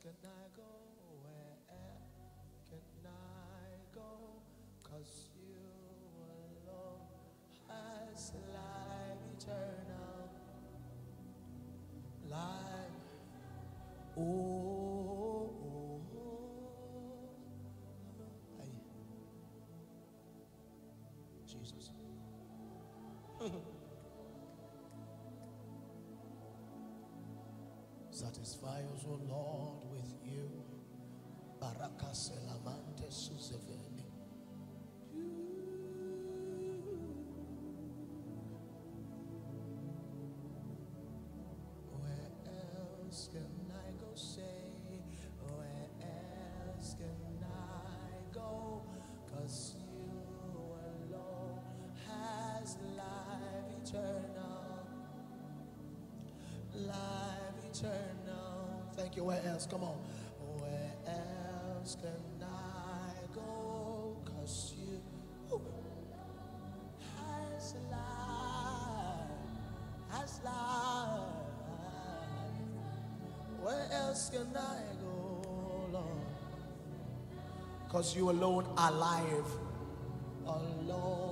can I go? Where can I go? Cause you alone has life eternal. Life. Oh. Satisfy us, O Lord, with you. Baraka selamante suseveni. Thank you. Where else? Come on. Where else can I go? Cause you ooh, has life. Has life. Where else can I go, Lord? Cause you alone are alive. Alone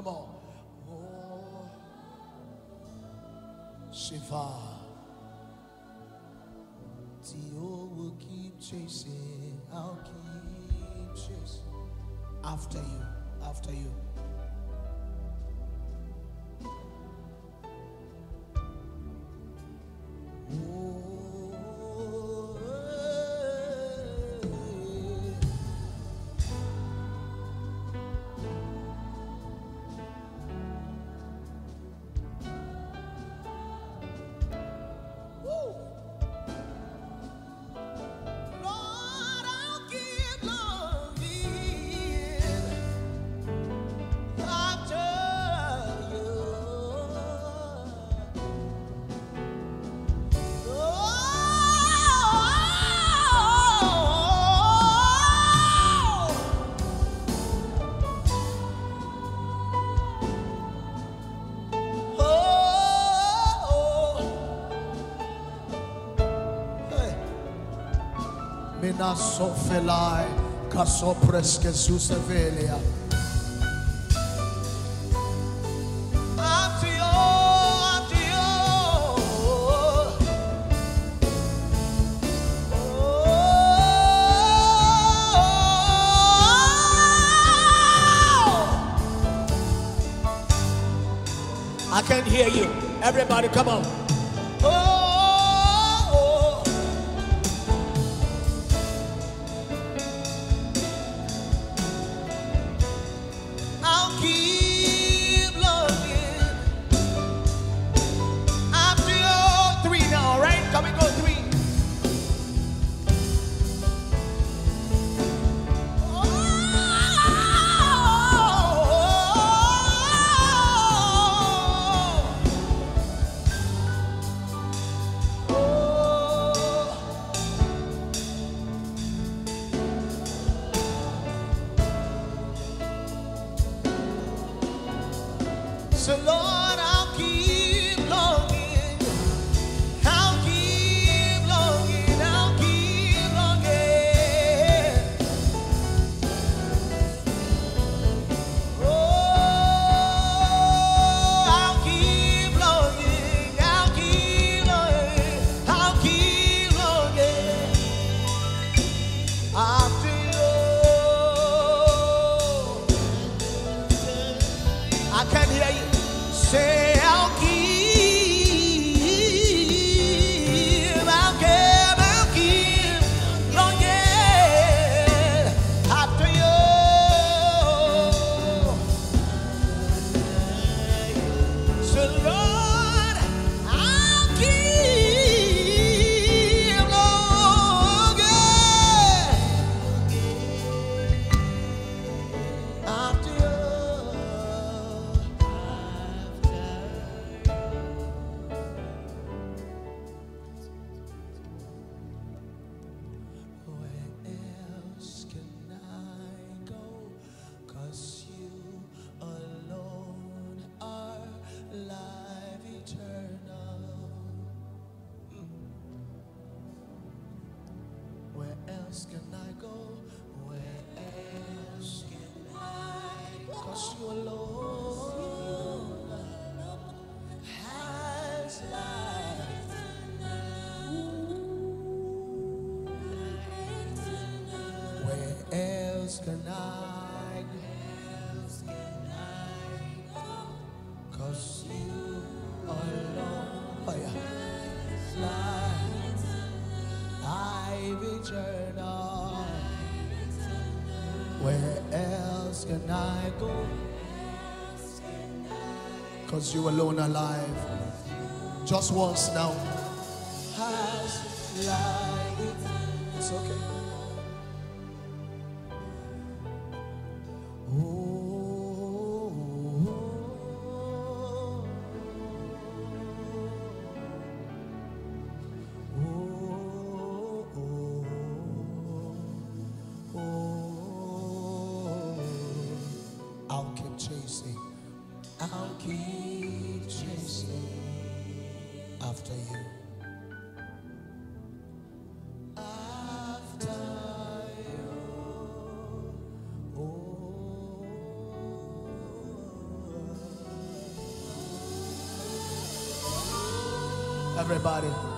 Come on. Oh, Shiva. Theo will keep chasing. I'll keep chasing. After you. After you. Mina sofelai you. Oh. I can't hear you. Everybody, come on. So Lord, else can I go? Cause you alone oh. I've eternal. Where else can I go? Cause you alone alive. Just once now. It's okay. Keep chasing after you. After you. Everybody.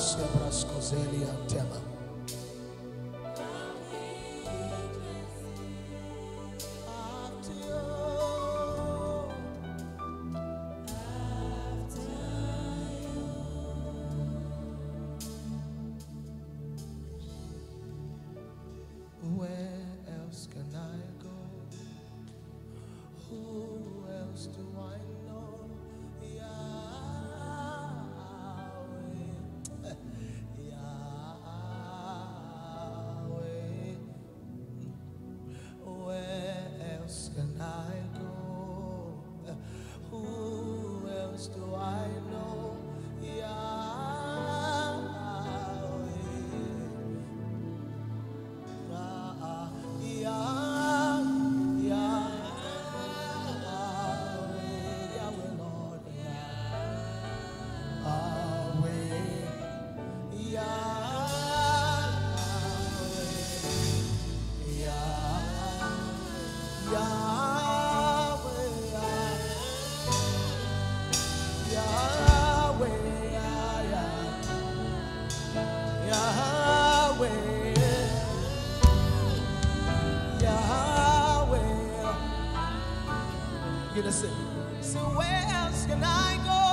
sopra scoseli tema So where else can I go?